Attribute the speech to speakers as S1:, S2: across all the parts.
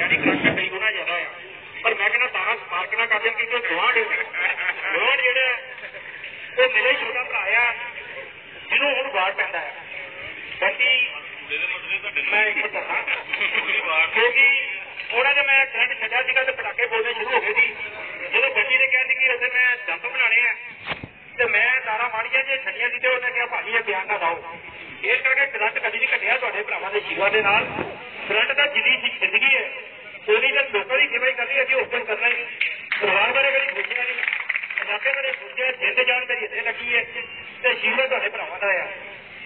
S1: ਘਟਿਆ ਨਹੀਂ ਕਰੰਟ ਕਈ ਜ਼ਿਆਦਾ ਆ ਪਰ ਮੈਂ ਕਹਿੰਦਾ ਤਾਰਾਂ ਸਪਾਰਕ ਨਾ ਕਰ ਦੇਣ ਕਿ ਕੋਈ ਗਵਾਂਢ ਗਵਾਂਢ ਜਿਹੜਾ ਉਹ ਮੇਰੇ ਛੋਟਾ ਭਰਾ ਆ। ਜਿਹਨੂੰ ਹੁਣ ਬਾੜ ਪੈਂਦਾ ਹੈ। ਬਾਕੀ ਮੈਂ ਇੱਕ ਦੱਸਾਂ ਕਿਉਂਕਿ ਉਹਨਾਂ ਦੇ ਮੈਂ ਕਰੰਟ ਛੱਡਿਆ ਸੀਗਾ ਤੇ ਪਟਾਕੇ ਬੋਲਣੇ ਸ਼ੁਰੂ ਹੋ ਗਏ ਸੀ। ਜਦੋਂ ਬੱਚੀ ਨੇ ਕਹਿੰਦੀ ਕਿ ਅਸੀਂ ਮੈਂ ਦੰਪ ਬਣਾਣੇ ਆ, ਤੇ ਮੈਂ ਤਾਰਾ ਮਾਰੀਆਂ, ਜੇ ਛੱਡੀਆਂ ਸੀ ਤੇ ਉਹਨੇ ਕਿਹਾ, ਭਾਜੀ, ਇਹ ਬਿਆਨ ਨਾ ਲਾਓ ਇਸ ਕਰਕੇ ਕਰੰਟ ਕਦੀ ਨਹੀਂ ਘਟਿਆ ਤੁਹਾਡੇ ਭਰਾਵਾਂ ਦੇ ਜੀਵਾਂ ਦੇ ਨਾਲ। ਕਰੰਟ ਦਾ ਜਿੱਦੀ ਜ਼ਿੰਦਗੀ ਹੈ ਉਹਦੀ ਤਾਂ ਲੋਕਾਂ ਦੀ ਸੇਵਾ ਹੀ ਕਰਨੀ ਅਸੀਂ ਓਪਨ ਕਰਨਾ ਹੀ ਪਰਿਵਾਰ ਬਾਰੇ ਕਦੀ ਸੋਚਿਆ ਨਹੀਂ। ਪੰਜਾਬੇ ਬਾਰੇ ਸੋਚਿਆ ਜਿੰਦ ਜਾਨ ਮੇਰੀ ਇੱਥੇ ਲੱਗੀ ਹੈ ਤੇ ਜੀਵਨ ਤੁਹਾਡੇ ਭਰਾਵਾਂ ਦਾ ਆ।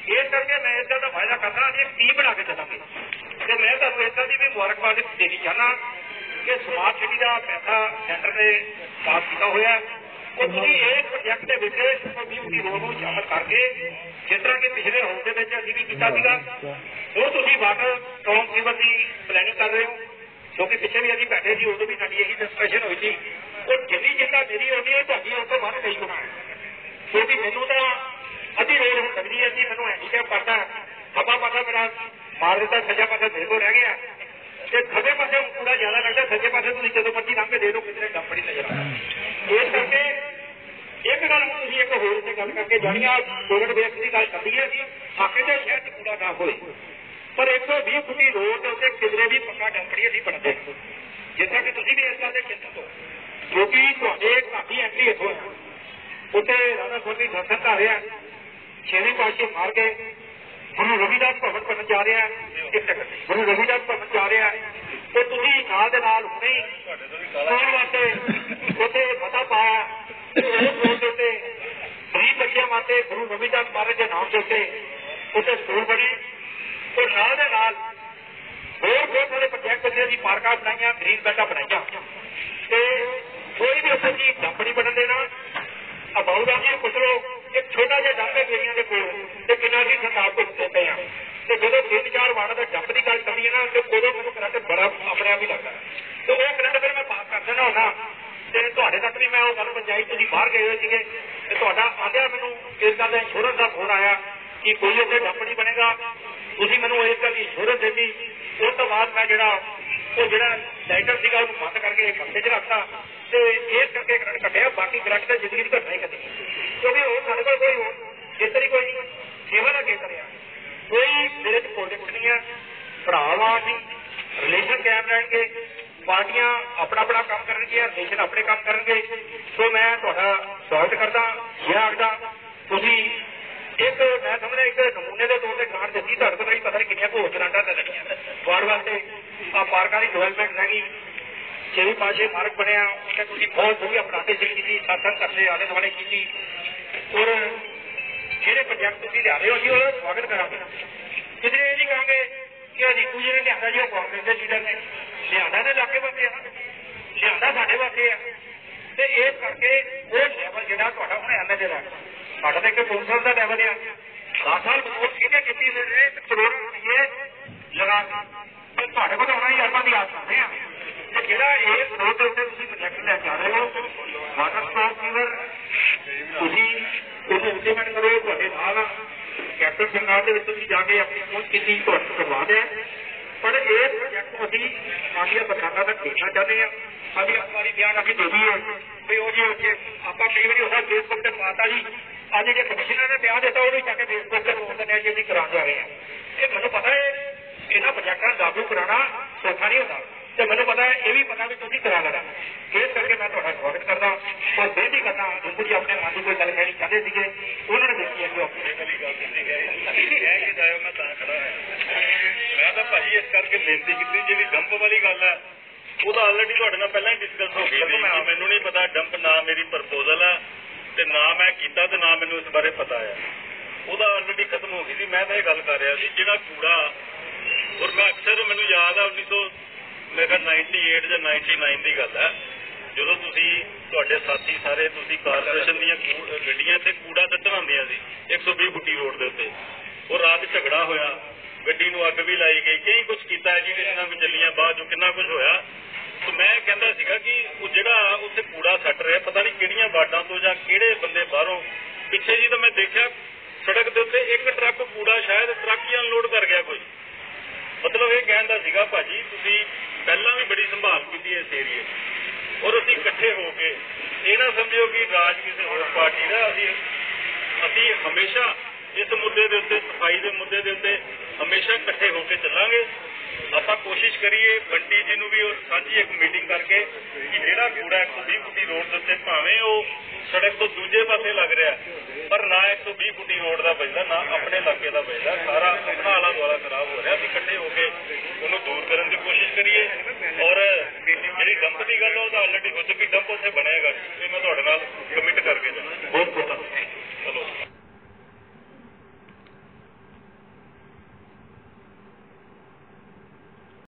S1: ਇਸ ਕਰਕੇ ਮੈਂ ਇਦਾਂ ਦਾ ਫਾਇਦਾ ਕਰਦਾ, ਅਸੀਂ ਇੱਕ ਟੀਮ ਬਣਾ ਕੇ ਚੱਲਾਂਗੇ। ਤੇ ਮੈਂ ਤੁਹਾਨੂੰ ਇਦਾਂ ਦੀ ਵੀ ਮੁਬਾਰਕਬਾਦ ਦੇਣੀ ਚਾਹਨਾ ਕਿ ਸਮਾਰਟ ਸਿਟੀ ਦਾ ਪੈਸਾ ਸੈਂਟਰ ਨੇ ਸਾਫ਼ ਕੀਤਾ ਹੋਇਆ ਉਹ ਤੁਸੀਂ ਇਸ ਪ੍ਰੋਜੈਕਟ ਦੇ ਵਿੱਚ ਕਮਿਊਨਿਟੀ ਰੋਲ ਨੂੰ ਸ਼ਾਮਲ ਕਰਕੇ, ਜਿਸ ਤਰ੍ਹਾਂ ਕਿ ਪਿਛਲੇ ਹਾਊਸ ਦੇ ਵਿੱਚ ਅਸੀਂ ਵੀ ਕੀਤਾ ਸੀਗਾ। ਉਹ ਤੁਸੀਂ ਵਾਟਰ ਟੌਮ ਸੀਵਰ ਦੀ ਪਲੈਨਿੰਗ ਕਰ ਰਹੇ ਹੋ। ਕਿਉਂਕਿ ਪਿੱਛੇ ਵੀ ਅਸੀਂ ਬੈਠੇ ਸੀ, ਉਦੋਂ ਵੀ ਸਾਡੀ ਇਹੀ ਡਿਸਕਸ਼ਨ ਹੋਈ ਸੀ, ਉਹ ਜਿੰਨੀ ਜਿੰਨਾ ਮੇਰੀ ਹੋਣੀ ਹੈ, ਤੁਹਾਡੀ ਉਸ ਤੋਂ ਵੱਧ ਕਈ ਕਿਉਂਕਿ ਮੈਨੂੰ ਤਾਂ ਅੱਧੀ ਰੋਡ ਹੋ ਸਕਦੀ ਹੈ ਜੀ ਮੈਨੂੰ ਹੈਂਡੀਕੈਪ ਕਰਦਾ ਖੱਬਾ ਪਾਸਾ ਮੇਰਾ ਮਾਰ ਦਿੱਤਾ ਸੱਜਾ ਪਾਸਾ ਮੇਰੇ ਕੋਲ ਰਹਿ ਗਿਆ। ਤੇ ਖੱਬੇ ਪਾਸੇ ਕੂੜਾ ਜ਼ਿਆਦਾ ਲੱਗਦਾ ਸੱਜੇ ਪਾਸੇ ਤੁਸੀਂ ਜਦੋਂ ਮਰਜ਼ੀ ਲੰਘ ਕੇ ਦੇ ਦਿਓ ਕਿਤੇ ਡੰਪੜੀ ਨਜ਼ਰ ਆ ਇਸ ਕਰਕੇ ਇੱਕ ਗੱਲ ਹੁਣ ਤੁਸੀਂ ਇੱਕ ਹੋਰ ਤੇ ਗੱਲ ਕਰਕੇ ਜਾਣੀ ਆ ਕੋਵਿਡ ਵੇਸ ਦੀ ਗੱਲ ਕਰਦੀ ਹੈ ਜੀ ਸਾਕੇ ਦੇ ਸ਼ਹਿਰ ਚ ਕੂੜਾ ਨਾ ਹੋਏ। ਪਰ 120 ਫੁੱਟੀ ਰੋਡ ਦੇ ਉੱਤੇ ਕਿਧਰੇ ਵੀ ਪੱਕਾ ਡੰਪੜੀ ਅਸੀਂ ਬਣਦੇ। ਜਿਸ ਤਰ੍ਹਾਂ ਕਿ ਤੁਸੀਂ ਵੀ ਇਸ ਗੱਲ ਦੇ ਚਿੰਤਤ ਹੋ ਕਿਉਂਕਿ ਤੁਹਾਡੇ ਘਾਟੀ ਐਂਟਰੀ ਇੱਥੋਂ ਹੈ ਉੱਥੇ ਰਾਧਾ ਸਵਾਮੀ ਦਰਸ਼ਨ ਕਰ ਰਿਹਾ। ਛੇਵੇਂ ਪਾਸੇ ਮਾਰ ਗਏ। ਗੁਰੂ ਰਵਿਦਾਸ ਭਵਨ ਬਣਨ ਜਾ ਰਿਹਾ। ਗੁਰੂ ਰਵਿਦਾਸ ਭਵਨ ਜਾ ਰਿਹਾ। ਤੇ ਤੁਸੀਂ ਨਾਲ ਦੇ ਨਾਲ ਹੁਣੇ ਹੀ ਸਕੂਲ ਵਾਸਤੇ ਉੱਥੇ ਪਤਾ ਪਾਇਆ। ਉਹ ਸਕੂਲ ਦੇ ਉੱਤੇ ਗਰੀਬ ਬੱਚਿਆਂ ਵਾਸਤੇ ਗੁਰੂ ਰਵਿਦਾਸ ਮਹਾਰਾਜ ਦੇ ਨਾਮ ਦੇ ਉੱਤੇ ਉੱਥੇ ਸਕੂਲ ਬਣੇ। ਨਾਲ ਹੋਰ ਬਹੁਤ ਸਾਰੇ ਪ੍ਰੋਜੈਕਟ ਜਿਹੜੇ ਅਸੀਂ ਪਾਰਕਾਂ ਬਣਾਈਆਂ ਗ੍ਰੀਨ ਬੈਲਟਾਂ ਬਣਾਈਆਂ। ਤੇ ਕੋਈ ਵੀ ਉੱਥੇ ਦੀ ਡੰਪੜੀ ਬਣਨ ਦੇਣਾ ਅਬਾਉ ਦਾ ਜੀ ਪੁੱਛ ਲਓ ਇੱਕ ਛੋਟਾ ਜਿਹਾ ਡੰਪ ਹੈ ਗੇਰੀਆਂ ਦੇ ਕੋਲ ਤੇ ਕਿੰਨਾ ਦੀ ਸਰਕਾਰ ਤੋਂ ਦਿੱਤੇ ਆ ਤੇ ਜਦੋਂ ਤਿੰਨ ਚਾਰ ਵਾਰ ਦਾ ਡੰਪ ਦੀ ਗੱਲ ਕਰੀਏ ਨਾ, ਤੇ ਉਦੋਂ ਮੈਨੂੰ ਕਰੰਟ ਬੜਾ ਆਪਣੇ ਆਪ ਹੀ ਲੱਗਦਾ। ਤੇ ਉਹ ਕਰੰਟ ਫਿਰ ਮੈਂ ਪਾਸ ਕਰ ਦੇਣਾ ਹੁੰਦਾ। ਤੇ ਤੁਹਾਡੇ ਤੱਕ ਵੀ ਮੈਂ ਉਹ ਗੱਲ ਪਹੁੰਚਾਈ, ਤੁਸੀਂ ਬਾਹਰ ਗਏ ਹੋਏ ਸੀਗੇ। ਤੇ ਤੁਹਾਡਾ ਆਂਦਿਆ ਮੈਨੂੰ ਇਸ ਗੱਲ ਦਾ ਇੰਸ਼ੋਰੈਂਸ ਦਾ ਫੋਨ ਆਇਆ ਕਿ ਕੋਈ ਉੱਥੇ ਡੰਪ ਨਹੀਂ ਬਣੇਗਾ। ਤੁਸੀਂ ਮੈਨੂੰ ਇਸ ਗੱਲ ਦੀ ਇੰਸ਼ੋਰੈਂਸ ਦਿੱਤੀ। ਉਸ ਤੋਂ ਬਾਅਦ ਮੈਂ ਜਿਹੜਾ, ਉਹ ਜਿਹੜਾ ਲਾਈਟਰ ਸੀਗਾ, ਉਹਨੂੰ ਬੰਦ ਕਰਕੇ ਕਮਰੇ 'ਚ ਰੱਖਤਾ ਤੇ ਇਸ ਕਰਕੇ ਕਰੰਟ ਕੱਟਿਆ ਬਾਕੀ ਕਰੰਟ ਤਾਂ ਜ਼ਿੰਦਗੀ 'ਚ ਘਟਣਾ ਹੀ ਕਦੇ ਕਿਉਂਕਿ ਉਹ ਸਾਡੇ ਕੋਲ ਕੋਈ ਹੋਰ ਖੇਤਰ ਹੀ ਕੋਈ ਨਹੀਂ। ਸੇਵਾ ਦਾ ਖੇਤਰ ਆ। ਕੋਈ ਮੇਰੇ 'ਚ ਪ੍ਰੋਜੈਕਟ ਨਹੀਂ ਆ। ਭਰਾਵਾਂ ਨਹੀਂ ਰਿਲੇਸ਼ਨ ਕਾਇਮ ਰਹਿਣਗੇ। ਪਾਰਟੀਆਂ ਆਪਣਾ ਆਪਣਾ ਕੰਮ ਕਰਨਗੀਆਂ ਰਿਲੇਸ਼ਨ ਆਪਣੇ ਕੰਮ ਕਰਨਗੇ। ਸੋ ਮੈਂ ਤੁਹਾਡਾ ਸਵਾਗਤ ਕਰਦਾ ਇਹ ਆਖਦਾ ਤੁਸੀਂ ਇੱਕ ਮੈਂ ਸਮਝਦਾ ਇੱਕ ਨਮੂਨੇ ਦੇ ਤੌਰ ਤੇ ਗ੍ਰਾਂਟ ਦਿੱਤੀ, ਤੁਹਾਡੇ ਕੋਲ ਨਹੀਂ ਪਤਾ ਨਹੀਂ ਕਿੰਨੀਆਂ ਭੋਜ ਗ੍ਰਾਂਟਾਂ ਤੇ ਲੱਗੀਆਂ ਵਾਰਡ ਵਾਸਤੇ ਆ ਪਾਰਕਾਂ ਦੀ ਡਿਵੈਲਪਮੈਂਟ ਰਹਿ ਗਈ। ਛੇਵੀਂ ਪਾਸੇ ਪਾਰਕ ਬਣਿਆ ਕਿ ਤੁਸੀਂ ਬਹੁਤ ਵਧੀਆ ਪ੍ਰਾਂਤੇ ਸਿੱਖੀ ਕੀਤੀ ਸਾਥਨ ਕਰਦੇ, ਆਲੇ ਦੁਆਲੇ ਕੀਤੀ। ਔਰ ਜਿਹੜੇ ਪ੍ਰੋਜੈਕਟ ਤੁਸੀਂ ਲਿਆ ਰਹੇ ਹੋ ਜੀ ਉਹਦਾ ਸਵਾਗਤ ਕਰਾਂਗੇ। ਕਿਤੇ ਇਹ ਨਹੀਂ ਕਹਾਂਗੇ ਕਿ ਅਜੀ ਕੁਝ ਨੇ ਲਿਆਂਦਾ ਜੀ, ਉਹ ਕਾਂਗਰਸ ਦੇ ਲੀਡਰ ਨੇ। ਲਿਆਂਦਾ ਦੇ ਇਲਾਕੇ ਵਾਸਤੇ ਆ। ਲਿਆਂਦਾ ਸਾਡੇ ਵਾਸਤੇ ਆ। ਤੇ ਇਸ ਕਰਕੇ ਉਹ ਲੈਵਲ ਜਿਹੜਾ ਤੁਹਾਡਾ ਹੁਣ ਐਮਐਲਏ ਦਾ ਸਾਡਾ ਤਾਂ ਇੱਕ ਕੌਂਸਲ ਦਾ ਲੈਵਲ ਆ 10 ਸਾਲ ਬਤੌਰ ਕਿਹਨੇ ਕੀਤੀ ਨੇ ਇੱਕ ਕਰੋੜ ਰੁਪਏ ਲਗਾ ਤੇ ਤੁਹਾਡੇ ਕੋਲ ਆਉਣਾ ਹੀ ਅਰਬਾਂ ਦੀ ਆਸ ਕਰਦੇ ਆ। ਤੇ ਜਿਹੜਾ ਇਹ ਰੋਡ ਦੇ ਉੱਤੇ ਤੁਸੀਂ ਪ੍ਰੋਜੈਕਟ ਲੈ ਕੇ ਆ ਰਹੇ ਹੋ ਵਾਟਰ ਸਪੋਰਟ ਸੀਵਰ ਤੁਸੀਂ ਉਹਨੂੰ ਇੰਪਲੀਮੈਂਟ ਕਰੋ ਤੁਹਾਡੇ ਨਾਲ ਕੈਪਟਨ ਸਰਕਾਰ ਦੇ ਵਿੱਚ ਤੁਸੀਂ ਜਾ ਕੇ ਆਪਣੀ ਪਹੁੰਚ ਕੀਤੀ ਤੁਹਾਨੂੰ ਕਰਵਾ ਦਿਆ ਪਰ ਇਹ ਪ੍ਰੋਜੈਕਟ ਅਸੀਂ ਸਾਡੀਆਂ ਸਰਕਾਰਾਂ ਤੱਕ ਦੇਖਣਾ ਚਾਹੁੰਦੇ ਆ ਸਾਡੀ ਆਪਣੀ ਬਿਆਨ ਅਸੀਂ ਦੇ ਦਈਏ। ਵੀ ਉਹ ਜੀ ਉੱਥੇ ਆਪਾਂ ਕਈ ਵਾਰੀ ਉਹਦਾ ਫੇਸਬੁੱਕ ਤੇ ਪਾਤਾ ਜੀ। ਅੱਜ ਜੇ ਕਮਿਸ਼ਨਰ ਨੇ ਬਿਆਨ ਦਿੱਤਾ ਉਹਨੂੰ ਚੱਕ ਕੇ ਫੇਸਬੁੱਕ ਤੇ ਪਾਉਣ ਦਿੰਦੇ ਆ ਜੀ ਅਸੀਂ ਕਰਾ ਜਾ ਰਹੇ ਆ ਇਹ ਮੈਨੂੰ ਪਤਾ ਹੈ ਇਹਨਾਂ ਪ੍ਰੋਜੈਕਟਾਂ ਨੂੰ ਲਾਗੂ ਕਰਾਉਣਾ ਸੌਖਾ ਨਹੀਂ ਹੁੰਦਾ। ਤੇ ਮੈਨੂੰ ਪਤਾ ਹੈ ਇਹ ਵੀ ਪਤਾ ਵੀ ਤੁਸੀਂ ਕਰਾ ਲੈਣਾ। ਇਸ ਕਰਕੇ ਮੈਂ ਤੁਹਾਡਾ ਸਵਾਗਤ ਕਰਦਾ। ਔਰ ਬੇਨਤੀ ਕਰਦਾ ਜਿੰਦੂ ਜੀ ਆਪਣੇ ਮਨ ਦੀ ਕੋਈ ਗੱਲ ਕਹਿਣੀ ਚਾਹਦੇ ਸੀਗੇ ਉਹਨਾਂ ਨੇ ਦੇਖੀ ਹੈ ਜੋ
S2: ਮੈਂ ਤਾਂ ਖੜਾ ਮੈਂ ਤਾਂ ਭਾਜੀ ਇਸ ਕਰਕੇ ਬੇਨਤੀ ਕੀਤੀ ਜਿਹੜੀ ਡੰਪ ਵਾਲੀ ਗੱਲ ਹੈ ਉਹਦਾ ਆਲਰੇਡੀ ਤੁਹਾਡੇ ਨਾਲ ਪਹਿਲਾਂ ਹੀ ਡਿਸਕਸ ਹੋ ਗਈ ਸੀ। ਹਾਂ ਮੈਨੂੰ ਨਹੀਂ ਪਤਾ ਡੰਪ ਨਾ ਮੇਰੀ ਪ੍ਰਪੋਜ਼ਲ ਹੈ ਤੇ ਨਾ ਮੈਂ ਕੀਤਾ ਤੇ ਨਾ ਮੈਨੂੰ ਇਸ ਬਾਰੇ ਪਤਾ ਹੈ ਉਹਦਾ ਆਲਰੇਡੀ ਖਤਮ ਹੋ ਗਈ ਸੀ, ਮੈਂ ਤਾਂ ਇਹ ਗੱਲ ਕਰ ਰਿਹਾ ਸੀ, ਜਿਹੜਾ ਕੂੜਾ, ਔਰ ਮੈਂ ਅਕਸਰ ਮੈਨੂੰ ਯਾਦ ਆ 1900 ਮੈਂ 98 ਜਾਂ 99 ਦੀ ਗੱਲ ਹੈ ਜਦੋਂ ਤੁਸੀਂ ਤੁਹਾਡੇ ਸਾਥੀ ਸਾਰੇ, ਤੁਸੀਂ ਕਾਰਪੋਰੇਸ਼ਨ ਦੀਆਂ ਗੱਡੀਆਂ ਤੇ ਕੂੜਾ ਸੱਟਣ ਆਉਂਦੀਆਂ ਸੀ 120 ਬੁੱਟੀ ਰੋਡ ਦੇ ਉੱਤੇ। ਉਹ ਰਾਤ ਝਗੜਾ ਹੋਇਆ, ਗੱਡੀ ਨੂੰ ਅੱਗ ਵੀ ਲਾਈ ਗਈ, ਕਈ ਕੁਝ ਕੀਤਾ ਹੈ ਜੀ ਕਿੰਨਾ ਕੁ ਬਾਅਦ ਚੋਂ ਕਿੰਨਾ ਕੁਝ ਹੋਇਆ। ਮੈਂ ਕਹਿੰਦਾ ਸੀਗਾ ਕਿ ਉਹ ਜਿਹੜਾ ਉੱਥੇ ਕੂੜਾ ਸੱਟ ਰਿਹਾ, ਪਤਾ ਨਹੀਂ ਕਿਹੜੀਆਂ ਵਾਰਡਾਂ ਤੋਂ ਜਾਂ ਕਿਹੜੇ ਬੰਦੇ ਬਾਹਰੋਂ, ਪਿੱਛੇ ਜੀ ਤਾਂ ਮੈਂ ਦੇਖਿਆ ਸੜਕ ਦੇ ਉੱਤੇ ਇੱਕ ਟਰੱਕ ਕੂੜਾ, ਸ਼ਾਇਦ ਟਰੱਕ ਹੀ ਅਨਲੋਡ ਕਰ ਗਿਆ ਕੋਈ। ਮਤਲਬ ਇਹ ਕਹਿਣ ਦਾ ਸੀਗਾ, ਭਾਜੀ, ਤੁਸੀਂ ਪਹਿਲਾਂ ਵੀ ਬੜੀ ਸੰਭਾਲ ਕੀਤੀ ਇਸ ਏਰੀਏ ਔਰ ਅਸੀਂ ਇਕੱਠੇ ਹੋ ਕੇ, ਇਹ ਨਾ ਸਮਝਿਓ ਕਿ ਰਾਜ ਕਿਸੇ ਹੋਰ ਪਾਰਟੀ ਦਾ, ਅਸੀਂ ਅਸੀਂ ਹਮੇਸ਼ਾ ਇਸ ਮੁੱਦੇ ਦੇ ਉੱਤੇ, ਸਫ਼ਾਈ ਦੇ ਮੁੱਦੇ ਦੇ ਉੱਤੇ ਹਮੇਸ਼ਾ ਇਕੱਠੇ ਹੋ ਕੇ ਚੱਲਾਂਗੇ। ਆਪਾਂ ਕੋਸ਼ਿਸ਼ ਕਰੀਏ ਬੰਟੀ ਜੀ ਨੂੰ ਵੀ ਉਹ ਸਾਂਝੀ ਇੱਕ ਮੀਟਿੰਗ ਕਰਕੇ ਕਿ ਜਿਹੜਾ ਕੂੜਾ 120 ਫੁੱਟੀ ਰੋਡ ਦੇ ਉੱਤੇ ਭਾਵੇਂ ਉਹ ਸੜਕ ਤੋਂ ਦੂਜੇ ਪਾਸੇ ਲੱਗ ਰਿਹਾ ਪਰ ਨਾ 120 ਫੁੱਟੀ ਰੋਡ ਦਾ ਬਚਦਾ ਨਾ ਆਪਣੇ ਇਲਾਕੇ ਦਾ ਬਚਦਾ ਸਾਰਾ ਆਪਣਾ ਆਲਾ ਦੁਆਲਾ ਖਰਾਬ ਹੋ ਰਿਹਾ ਵੀ ਇਕੱਠੇ ਹੋ ਕੇ ਉਹਨੂੰ ਦੂਰ ਕਰਨ ਦੀ ਕੋਸ਼ਿਸ਼ ਕਰੀਏ। ਔਰ ਜਿਹੜੀ ਡੰਪ ਦੀ ਗੱਲ ਆ, ਉਹਦਾ ਆਲਰੇਡੀ ਹੋ ਚੁੱਕੀ ਡੰਪ ਉੱਥੇ ਬਣੇਗਾ